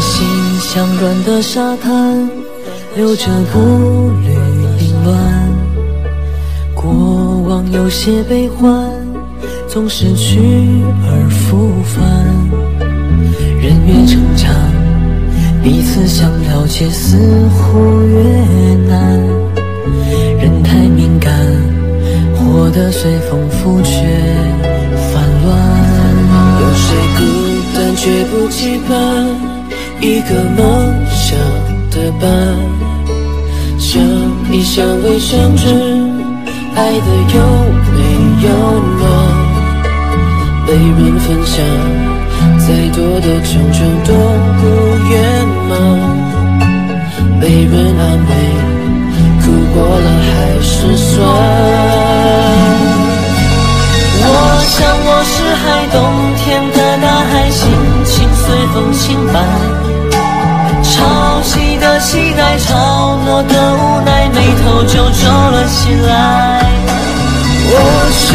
心像软的沙滩，留着步履凌乱。过往有些悲欢，总是去而复返。人越成长，彼此想了解似乎越难。人太敏感，活得随风拂却烦乱。有谁孤单却不期盼一个梦想的伴？相依相偎相知，爱的有没有暖？没人分享，再多的成就都不圆满。没人安慰，哭过了还是酸。我想我是海，冬天的大海，心情随风轻摆。期待，潮落的无奈，眉头就皱了起来。我想